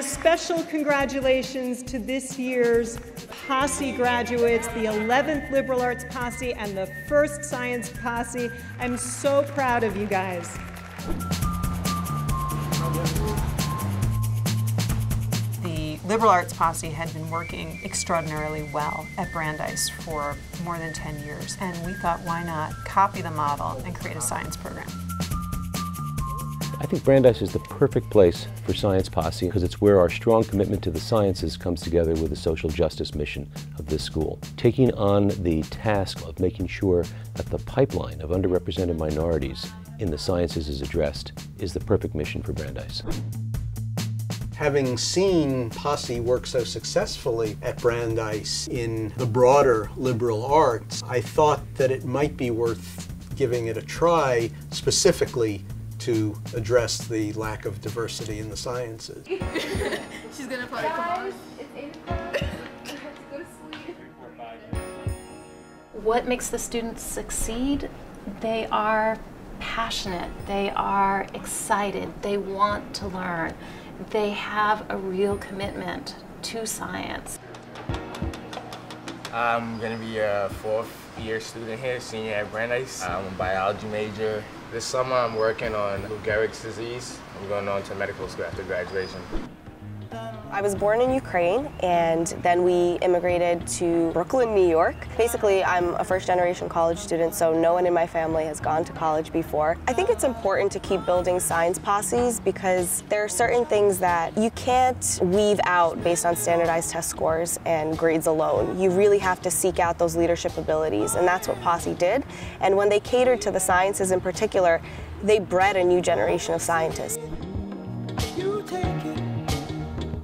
A special congratulations to this year's Posse graduates, the 11th Liberal Arts Posse and the first Science Posse. I'm so proud of you guys. The Liberal Arts Posse had been working extraordinarily well at Brandeis for more than 10 years, and we thought why not copy the model and create a science program. I think Brandeis is the perfect place for Science Posse because it's where our strong commitment to the sciences comes together with the social justice mission of this school. Taking on the task of making sure that the pipeline of underrepresented minorities in the sciences is addressed is the perfect mission for Brandeis. Having seen Posse work so successfully at Brandeis in the broader liberal arts, I thought that it might be worth giving it a try specifically to address the lack of diversity in the sciences. She's gonna probably Guys, it's 8 o'clock. go to sleep. What makes the students succeed? They are passionate, they are excited, they want to learn, they have a real commitment to science. I'm going to be a fourth year student here, senior at Brandeis. I'm a biology major. This summer I'm working on Lou Gehrig's disease. I'm going on to medical school after graduation. I was born in Ukraine and then we immigrated to Brooklyn, New York. Basically, I'm a first generation college student, so no one in my family has gone to college before. I think it's important to keep building science posses because there are certain things that you can't weave out based on standardized test scores and grades alone. You really have to seek out those leadership abilities, and that's what Posse did. And when they catered to the sciences in particular, they bred a new generation of scientists.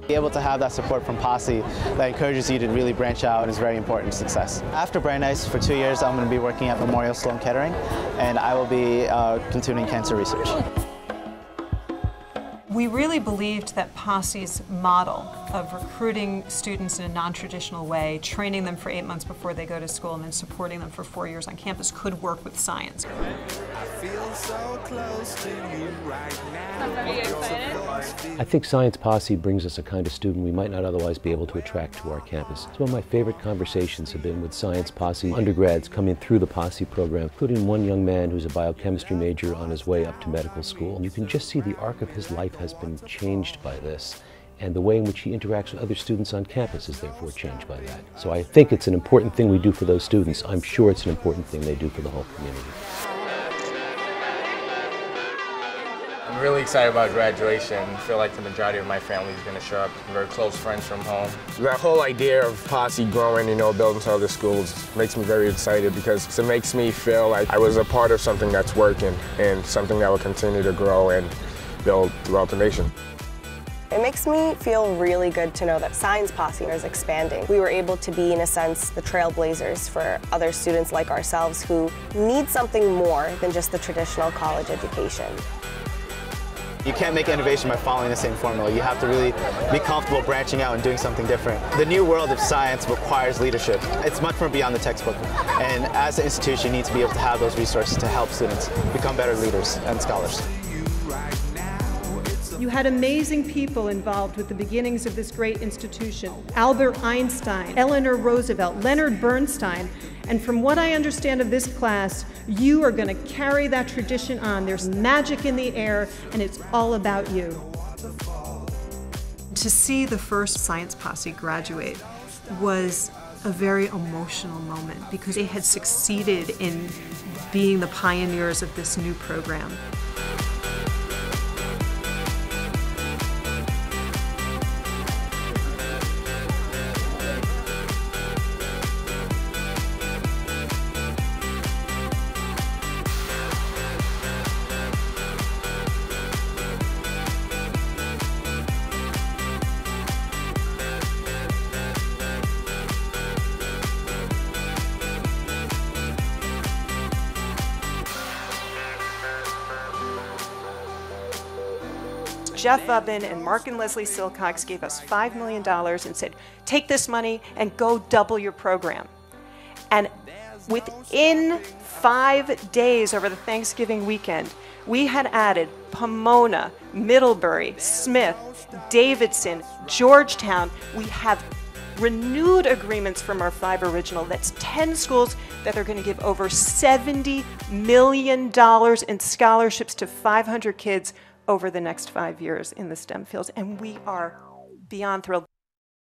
Be able to have that support from Posse that encourages you to really branch out is very important to success. After Brandeis, for two years, I'm going to be working at Memorial Sloan Kettering, and I will be uh, continuing cancer research. We really believed that Posse's model of recruiting students in a non-traditional way, training them for eight months before they go to school, and then supporting them for four years on campus could work with science. I think Science Posse brings us a kind of student we might not otherwise be able to attract to our campus. Some of my favorite conversations have been with Science Posse undergrads coming through the Posse program, including one young man who's a biochemistry major on his way up to medical school. You can just see the arc of his life has been changed by this and the way in which he interacts with other students on campus is therefore changed by that. So I think it's an important thing we do for those students. I'm sure it's an important thing they do for the whole community. I'm really excited about graduation. I feel like the majority of my family is going to show up. Very close friends from home. That whole idea of Posse growing, you know, building to other schools makes me very excited because it makes me feel like I was a part of something that's working and something that will continue to grow and build throughout the nation. It makes me feel really good to know that Science Posse is expanding. We were able to be, in a sense, the trailblazers for other students like ourselves who need something more than just the traditional college education. You can't make innovation by following the same formula. You have to really be comfortable branching out and doing something different. The new world of science requires leadership. It's much more beyond the textbook. And as an institution, you need to be able to have those resources to help students become better leaders and scholars. You had amazing people involved with the beginnings of this great institution. Albert Einstein, Eleanor Roosevelt, Leonard Bernstein. And from what I understand of this class, you are going to carry that tradition on. There's magic in the air, and it's all about you. To see the first Science Posse graduate was a very emotional moment because they had succeeded in being the pioneers of this new program. Jeff Ubben and Mark and Leslie Silcox gave us $5 million and said, take this money and go double your program. And Within five days over the Thanksgiving weekend, we had added Pomona, Middlebury, Smith, Davidson, Georgetown. We have renewed agreements from our five original. That's 10 schools that are going to give over $70 million in scholarships to 500 kids over the next five years in the STEM fields. And we are beyond thrilled.